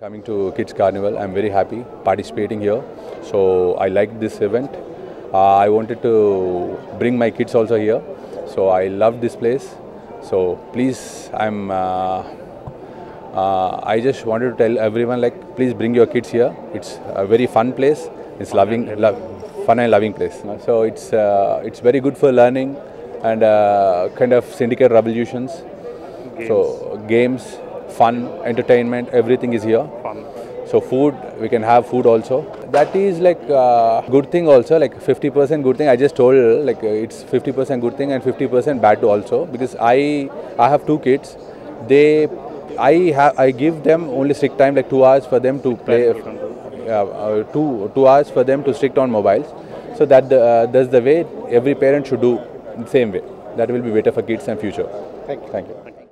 Coming to Kids Carnival, I'm very happy participating here. So I like this event. Uh, I wanted to bring my kids also here. So I love this place. So please, I'm. Uh, uh, I just wanted to tell everyone like, please bring your kids here. It's a very fun place. It's loving, love, fun and loving place. So it's uh, it's very good for learning and uh, kind of syndicate revolutions. So games, fun, entertainment, everything is here. Fun. So food, we can have food also. That is like uh, good thing also, like 50% good thing. I just told like uh, it's 50% good thing and 50% bad also because I I have two kids. They I have I give them only strict time like two hours for them to play. Uh, uh, two two hours for them to strict on mobiles. So that the, uh, that's the way every parent should do the same way. That will be better for kids and future. Thank you. Thank you.